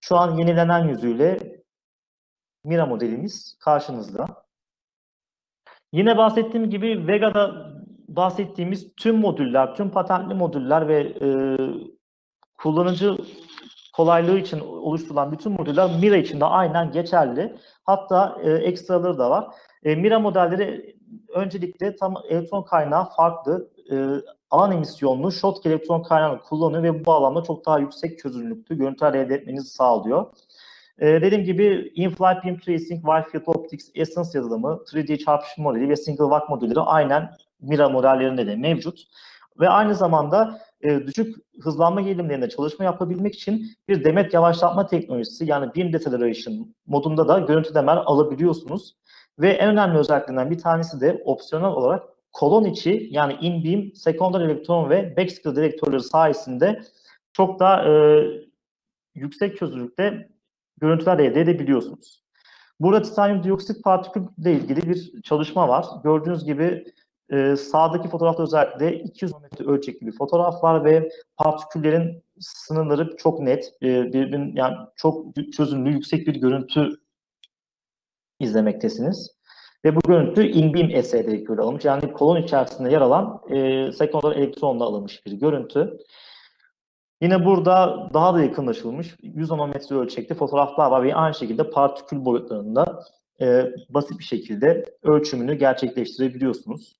Şu an yenilenen yüzüyle Mira modelimiz karşınızda. Yine bahsettiğim gibi Vega'da bahsettiğimiz tüm modüller, tüm patentli modüller ve e, kullanıcı kolaylığı için oluşturulan bütün modüller Mira için de aynen geçerli. Hatta e, ekstraları da var. E, Mira modelleri öncelikle tam elektron kaynağı farklı e, alan emisyonlu Schottky elektron kaynağını kullanıyor ve bu bağlamda çok daha yüksek çözünürlüklü görüntüler elde etmenizi sağlıyor. E, dediğim gibi in-flight beam tracing, wide-field optics, Essence yazılımı, 3D çarpışma modeli ve single watt modülleri aynen Mira modellerinde de mevcut. Ve aynı zamanda e, düşük hızlanma gerilimlerinde çalışma yapabilmek için bir demet yavaşlatma teknolojisi yani beam deceleration modunda da görüntülemeler alabiliyorsunuz. Ve en önemli özelliklerinden bir tanesi de opsiyonel olarak kolon içi yani in beam, sekonder elektron ve backscatter dedektörleri sayesinde çok daha e, yüksek çözünürlükte görüntüler elde edebiliyorsunuz. Burada titanyum dioksit partikülle ilgili bir çalışma var. Gördüğünüz gibi e, sağdaki fotoğrafta özellikle 200 metre ölçekli bir fotoğraf var ve partiküllerin sınırları çok net, e, birbirinin yani çok çözünürlüğü yüksek bir görüntü izlemektesiniz. Ve bu görüntü in-beam SE'de göre alınmış. Yani kolon içerisinde yer alan e, sekonder elektronla alınmış bir görüntü. Yine burada daha da yakınlaşılmış 100 nanometre ölçekli fotoğraflar var ve aynı şekilde partikül boyutlarında e, basit bir şekilde ölçümünü gerçekleştirebiliyorsunuz.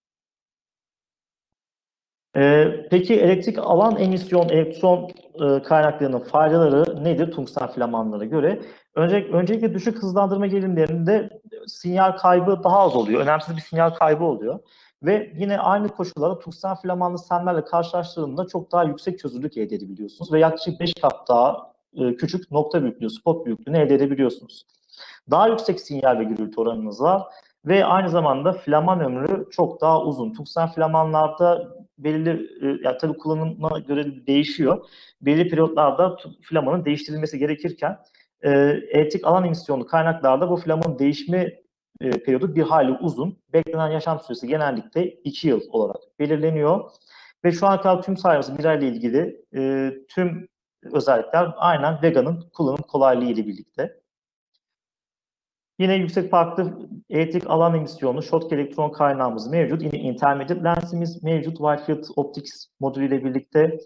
E, peki elektrik alan emisyon elektron e, kaynaklarının faydaları nedir tungsten filamanlara göre? Önce, öncelikle düşük hızlandırma gerilimlerinde sinyal kaybı daha az oluyor. Önemsiz bir sinyal kaybı oluyor. Ve yine aynı koşullarda tungsten filamanlı senlerle karşılaştırıldığında çok daha yüksek çözünürlük elde edebiliyorsunuz. Ve yaklaşık 5 kat daha e, küçük nokta büyüklüğü, spot büyüklüğünü elde edebiliyorsunuz. Daha yüksek sinyal ve gürültü oranınız var. Ve aynı zamanda filaman ömrü çok daha uzun. Tungsten filamanlarda belirli, e, yani tabii kullanıma göre değişiyor. Belirli periyotlarda filamanın değiştirilmesi gerekirken e, elektrik alan emisyonlu kaynaklarda bu filamanın değişme e, periyodu bir hayli uzun. Beklenen yaşam süresi genellikle 2 yıl olarak belirleniyor. Ve şu ana kadar tüm sayımız Mira ile ilgili e, tüm özellikler aynen Vega'nın kullanım kolaylığı ile birlikte. Yine yüksek farklı elektrik alan emisyonlu Schottky elektron kaynağımız mevcut. Yine intermediate lensimiz mevcut. Wide-field optics modülüyle birlikte.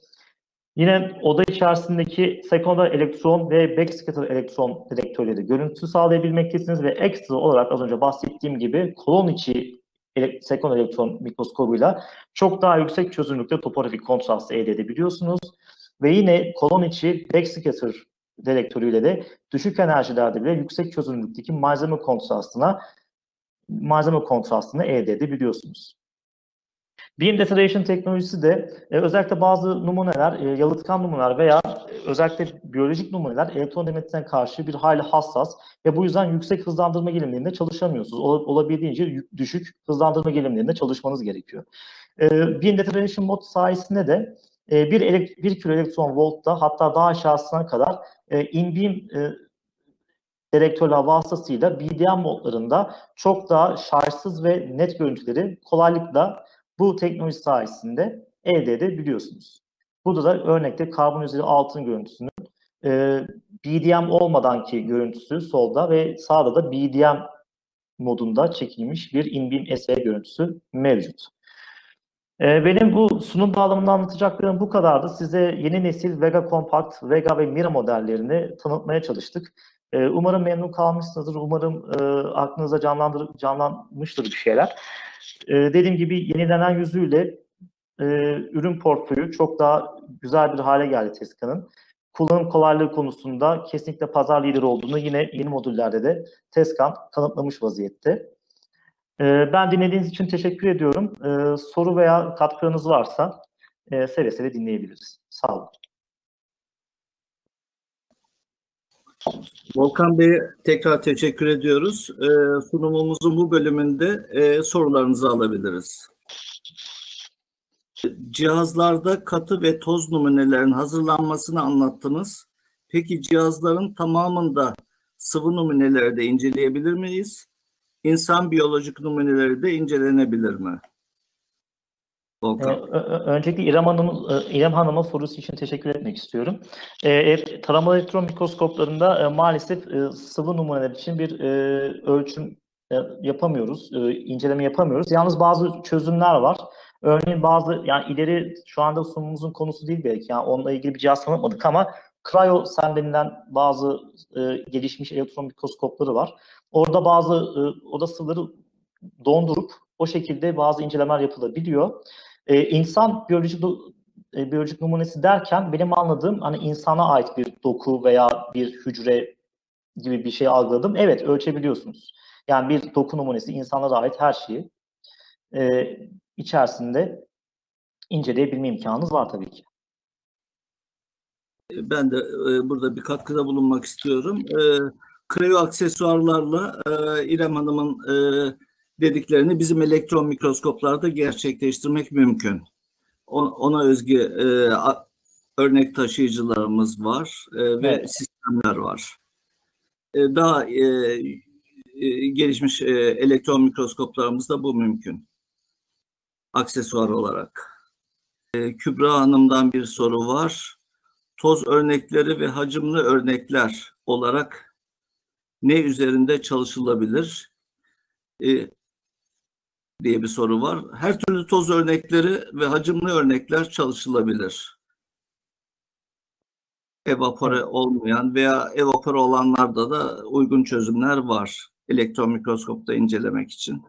Yine oda içerisindeki sekonder elektron ve backscatter elektron dedektörleri görüntü sağlayabilmektesiniz ve ekstra olarak az önce bahsettiğim gibi kolon içi sekonder elektron mikroskobuyla çok daha yüksek çözünürlükte topografik kontrastı elde edebiliyorsunuz. Ve yine kolon içi backscatter dedektörüyle de düşük enerjilerde bile yüksek çözünürlükteki malzeme kontrastına malzeme kontrastını elde edebiliyorsunuz. Beam deceleration teknolojisi de e, özellikle bazı numuneler, e, yalıtkan numuneler veya e, özellikle biyolojik numuneler elektron demetine karşı bir hayli hassas ve bu yüzden yüksek hızlandırma gerilimlerinde çalışamıyorsunuz. Ol, olabildiğince düşük hızlandırma gerilimlerinde çalışmanız gerekiyor. E, Beam deceleration mod sayesinde de e, bir, elekt, bir kilo elektron voltta hatta daha aşağısına kadar e, in-beam e, dedektörler vasıtasıyla BDM modlarında çok daha şarjsız ve net görüntüleri kolaylıkla bu teknoloji sayesinde elde edebiliyorsunuz. Burada da örnekte karbon üzeri altın görüntüsünün e, BDM olmadan ki görüntüsü solda ve sağda da BDM modunda çekilmiş bir in-beam SE görüntüsü mevcut. E, benim bu sunum bağlamında anlatacaklarım bu kadardı. Size yeni nesil Vega Compact, Vega ve Mira modellerini tanıtmaya çalıştık. E, umarım memnun kalmışsınızdır. Umarım e, aklınıza canlandır, canlanmıştır bir şeyler. E, dediğim gibi yenilenen yüzüyle e, ürün portföyü çok daha güzel bir hale geldi Teska'nın. Kullanım kolaylığı konusunda kesinlikle pazar lideri olduğunu yine yeni modüllerde de Teskan kanıtlamış vaziyette. E, ben dinlediğiniz için teşekkür ediyorum. E, soru veya katkınız varsa e, seve seve dinleyebiliriz. Sağ olun. Volkan Bey'e tekrar teşekkür ediyoruz. Ee, sunumumuzun bu bölümünde e, sorularınızı alabiliriz. Cihazlarda katı ve toz numunelerin hazırlanmasını anlattınız. Peki cihazların tamamında sıvı numuneleri de inceleyebilir miyiz? İnsan biyolojik numuneleri de incelenebilir mi? Volkan. Ee, öncelikle İrem Hanım İrem Hanım'a sorusu için teşekkür etmek istiyorum. Ee, taramalı elektron mikroskoplarında e, maalesef e, sıvı numuneler için bir e, ölçüm e, yapamıyoruz, e, inceleme yapamıyoruz. Yalnız bazı çözümler var. Örneğin bazı yani ileri şu anda sunumumuzun konusu değil belki yani onunla ilgili bir cihaz tanıtmadık ama Cryosen denilen bazı e, gelişmiş elektron mikroskopları var. Orada bazı e, oda sıvıları dondurup o şekilde bazı incelemeler yapılabiliyor. E, insan biyolojik e, biyolojik numunesi derken benim anladığım hani insana ait bir doku veya bir hücre gibi bir şey algıladım. Evet ölçebiliyorsunuz. Yani bir doku numunesi insanlara ait her şeyi e, içerisinde inceleyebilme imkanınız var tabii ki. Ben de e, burada bir katkıda bulunmak istiyorum. E, Creo aksesuarlarla e, İrem Hanım'ın e, dediklerini bizim elektron mikroskoplarda gerçekleştirmek mümkün. On, ona özgü e, a, örnek taşıyıcılarımız var e, ve Evet. sistemler var. E, daha e, e, gelişmiş e, elektron mikroskoplarımızda bu mümkün. Aksesuar olarak. E, Kübra Hanım'dan bir soru var. Toz örnekleri ve hacimli örnekler olarak ne üzerinde çalışılabilir? E, diye bir soru var. Her türlü toz örnekleri ve hacimli örnekler çalışılabilir. Evapore olmayan veya evapore olanlarda da uygun çözümler var elektron mikroskopta incelemek için.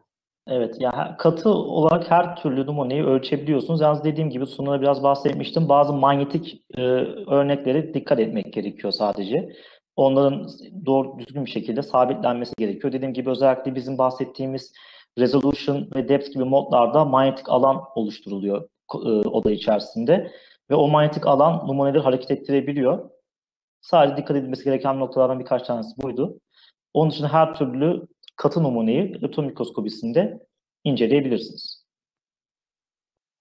Evet, yani katı olarak her türlü numuneyi ölçebiliyorsunuz. Yalnız dediğim gibi sunumda biraz bahsetmiştim. Bazı manyetik e, örneklere dikkat etmek gerekiyor sadece. Onların doğru düzgün bir şekilde sabitlenmesi gerekiyor. Dediğim gibi özellikle bizim bahsettiğimiz resolution ve depth gibi modlarda manyetik alan oluşturuluyor e, oda içerisinde ve o manyetik alan numuneleri hareket ettirebiliyor. Sadece dikkat edilmesi gereken noktalardan birkaç tanesi buydu. Onun dışında her türlü katı numuneyi elektron mikroskobisinde inceleyebilirsiniz.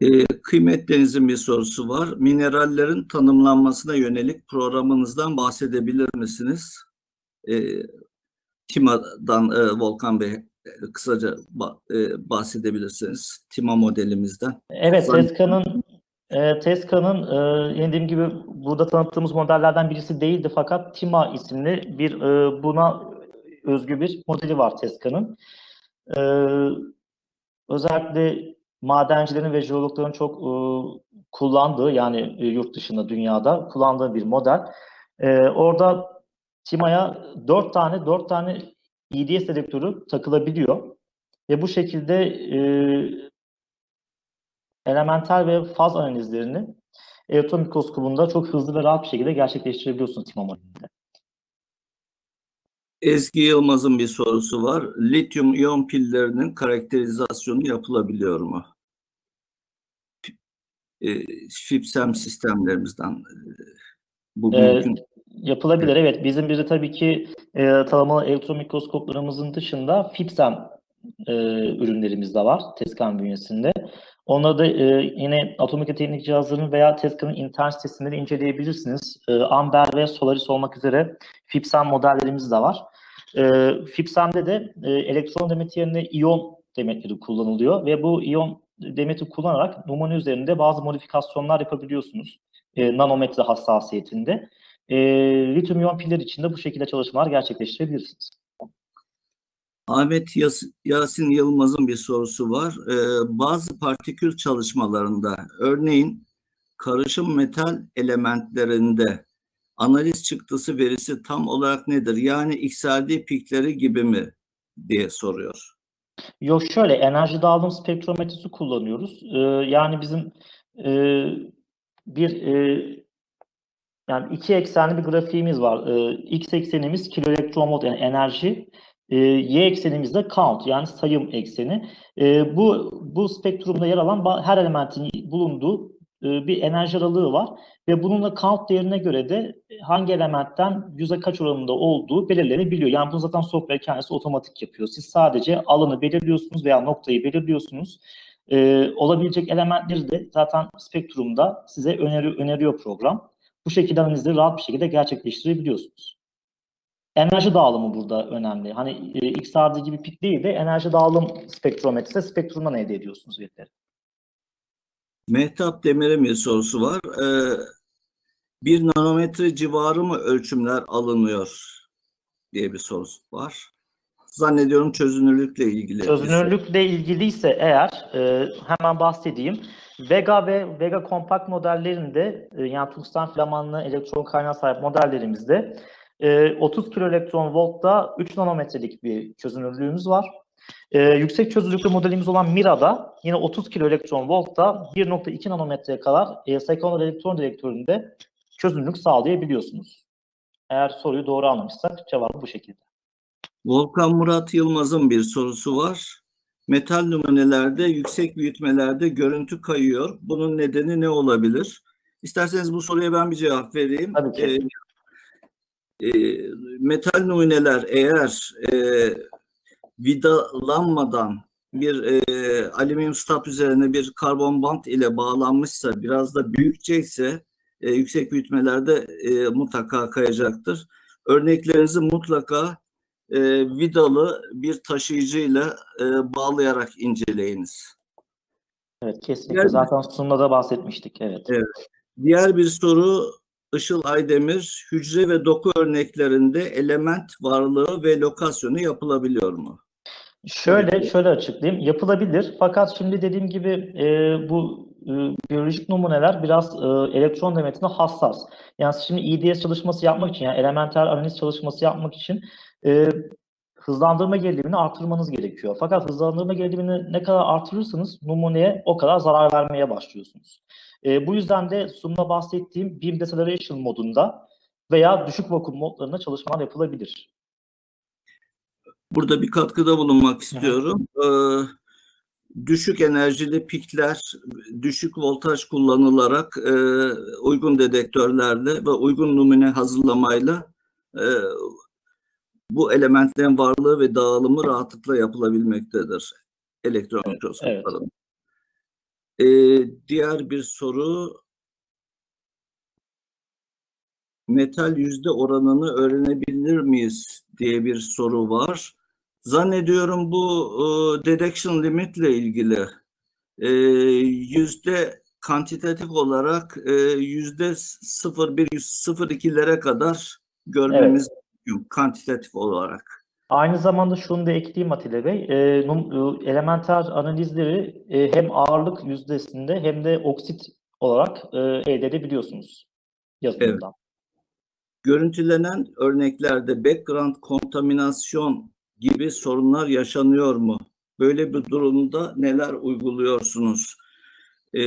E, Kıymet Deniz'in bir sorusu var. Minerallerin tanımlanmasına yönelik programınızdan bahsedebilir misiniz? E, TİMA'dan e, Volkan Bey e, kısaca ba- e, bahsedebilirsiniz. TİMA modelimizden. Evet, Tezca'nın e, Tezca'nın e, dediğim gibi burada tanıttığımız modellerden birisi değildi fakat TIMA isimli bir e, buna özgü bir modeli var Tezca'nın. E, özellikle madencilerin ve jeologların çok e, kullandığı yani e, yurt dışında dünyada kullandığı bir model. E, orada TIMA'ya dört tane dört tane EDS dedektörü takılabiliyor ve bu şekilde e, elemental ve faz analizlerini elektron mikroskobunda çok hızlı ve rahat bir şekilde gerçekleştirebiliyorsunuz TIMA modelinde. Ezgi Yılmaz'ın bir sorusu var. Lityum iyon pillerinin karakterizasyonu yapılabiliyor mu? E, FIPSEM sistemlerimizden e, bu Ee, mümkün. Yapılabilir evet. Bizim bir de tabii ki e, taramalı elektron mikroskoplarımızın dışında FIPSEM e, ürünlerimiz de var Tezcan bünyesinde. Onları da e, yine atomik teknik cihazlarının veya Tezcan'ın internet sitesinde de inceleyebilirsiniz. E, Amber ve Solaris olmak üzere FIPSEM modellerimiz de var. E, FIPSEM'de de e, elektron demeti yerine iyon demetleri kullanılıyor ve bu iyon demeti kullanarak numune üzerinde bazı modifikasyonlar yapabiliyorsunuz. E, nanometre hassasiyetinde. E, lityum iyon piller için de bu şekilde çalışmalar gerçekleştirebilirsiniz. Ahmet Yas- Yasin Yılmaz'ın bir sorusu var. Ee, bazı partikül çalışmalarında örneğin karışım metal elementlerinde analiz çıktısı verisi tam olarak nedir? Yani XRD pikleri gibi mi diye soruyor. Yok şöyle enerji dağılım spektrometresi kullanıyoruz. Ee, yani bizim e, bir e, yani iki eksenli bir grafiğimiz var. Ee, X eksenimiz kilo elektron volt yani enerji. Ee, y eksenimiz de count yani sayım ekseni. Ee, bu bu spektrumda yer alan her elementin bulunduğu e, bir enerji aralığı var ve bununla count değerine göre de hangi elementten yüzde kaç oranında olduğu belirlenebiliyor. Yani bunu zaten software kendisi otomatik yapıyor. Siz sadece alanı belirliyorsunuz veya noktayı belirliyorsunuz. Ee, olabilecek elementleri de zaten spektrumda size öneri, öneriyor program. Bu şekilde analizleri rahat bir şekilde gerçekleştirebiliyorsunuz. Enerji dağılımı burada önemli. Hani e, XRD gibi pik değil de enerji dağılım spektrometresi spektrumdan elde ediyorsunuz verileri. Mehtap Demir'in bir sorusu var. Ee, bir nanometre civarı mı ölçümler alınıyor diye bir sorusu var. zannediyorum çözünürlükle ilgili. Çözünürlükle ilgiliyse eğer e, hemen bahsedeyim. Vega ve Vega kompakt modellerinde e, yani tungsten filamanlı elektron kaynağı sahip modellerimizde e, 30 kilo elektron voltta 3 nanometrelik bir çözünürlüğümüz var. E, yüksek çözünürlüklü modelimiz olan Mira'da yine 30 kilo elektron voltta 1.2 nanometreye kadar e, sekonder elektron direktöründe çözünürlük sağlayabiliyorsunuz. Eğer soruyu doğru anlamışsak cevabı bu şekilde. Volkan Murat Yılmaz'ın bir sorusu var. Metal numunelerde yüksek büyütmelerde görüntü kayıyor. Bunun nedeni ne olabilir? İsterseniz bu soruya ben bir cevap vereyim. Tabii ki. Ee, e, metal numuneler eğer e, vidalanmadan bir e, alüminyum stap üzerine bir karbon bant ile bağlanmışsa biraz da büyükçe ise e, yüksek büyütmelerde e, mutlaka kayacaktır. Örneklerinizi mutlaka e, vidalı bir taşıyıcıyla e, bağlayarak inceleyiniz. Evet kesinlikle. Yani- Zaten sunumda da bahsetmiştik. Evet. Diğer bir soru Işıl Aydemir, hücre ve doku örneklerinde element varlığı ve lokasyonu yapılabiliyor mu? Şöyle şöyle açıklayayım. Yapılabilir. Fakat şimdi dediğim gibi e, bu e, biyolojik numuneler biraz e, elektron demetine hassas. Yani şimdi EDS çalışması yapmak için yani elementer analiz çalışması yapmak için e, hızlandırma gerilimini artırmanız gerekiyor. Fakat hızlandırma gerilimini ne kadar artırırsanız numuneye o kadar zarar vermeye başlıyorsunuz. E, bu yüzden de sunumda bahsettiğim beam deceleration modunda veya düşük vakum modlarında çalışmalar yapılabilir. Burada bir katkıda bulunmak istiyorum. Ee, düşük enerjili pikler, düşük voltaj kullanılarak e, uygun dedektörlerle ve uygun numune hazırlamayla e, bu elementlerin varlığı ve dağılımı rahatlıkla yapılabilmektedir. Elektron Evet, mikroskopların. Ee, diğer bir soru. Metal yüzde oranını öğrenebilir miyiz diye bir soru var. Zannediyorum bu e, detection limit ile ilgili. E, yüzde kantitatif olarak e, yüzde 0,1 0,2'lere kadar görmemiz mümkün kantitatif olarak. Aynı zamanda şunu da ekleyeyim Atilla Bey. E, e, elementer analizleri e, hem ağırlık yüzdesinde hem de oksit olarak e, elde edebiliyorsunuz yazılımdan. Görüntülenen örneklerde background kontaminasyon gibi sorunlar yaşanıyor mu? Böyle bir durumda neler uyguluyorsunuz? Ee,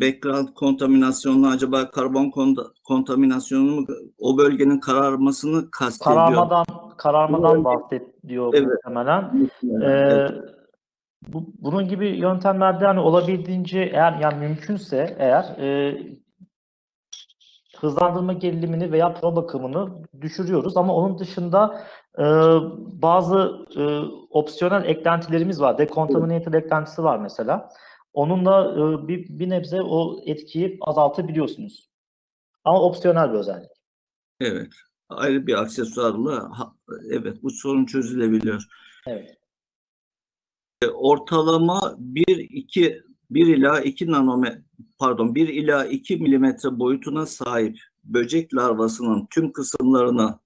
background kontaminasyonla acaba karbon konta- kontaminasyonu mu o bölgenin kararmasını kastediyor? Kararmadan kararmadan Evet. bahsediyor Evet. muhtemelen. Evet. Ee, bu, bunun gibi yöntemlerde hani olabildiğince eğer yani mümkünse eğer e, hızlandırma gerilimini veya pro bakımını düşürüyoruz ama onun dışında e, bazı e, opsiyonel eklentilerimiz var. Decontaminated eklentisi var mesela. Onunla e, bir, bir nebze o etkiyi azaltabiliyorsunuz. Ama opsiyonel bir özellik. Evet. Ayrı bir aksesuarla ha- evet bu sorun çözülebiliyor. Evet. E, ortalama 1 2 1 ila 2 nanome pardon 1 ila 2 milimetre boyutuna sahip böcek larvasının tüm kısımlarına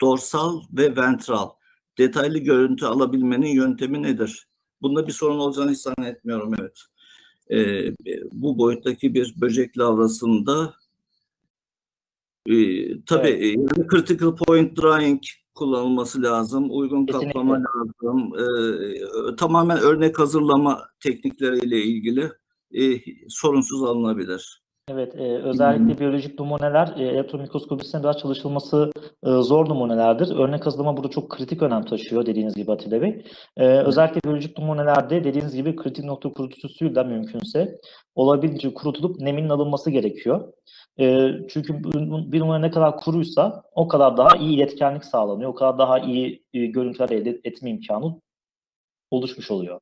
dorsal ve ventral detaylı görüntü alabilmenin yöntemi nedir? Bunda bir sorun olacağını hiç zannetmiyorum evet. E, bu boyuttaki bir böcek lavrasında e, tabii Evet. e, critical point drawing kullanılması lazım. Uygun Kesinlikle. kaplama lazım. E, tamamen örnek hazırlama teknikleriyle ilgili e, sorunsuz alınabilir. Evet, e, özellikle biyolojik numuneler e, elektron mikroskopisinde biraz çalışılması e, zor numunelerdir. Örnek hazırlama burada çok kritik önem taşıyor dediğiniz gibi Atilla Bey. E, özellikle biyolojik numunelerde dediğiniz gibi kritik nokta kurutucusuyla mümkünse olabildiğince kurutulup neminin alınması gerekiyor. E, çünkü bir numune ne kadar kuruysa o kadar daha iyi iletkenlik sağlanıyor, o kadar daha iyi e, görüntüler elde etme imkanı oluşmuş oluyor.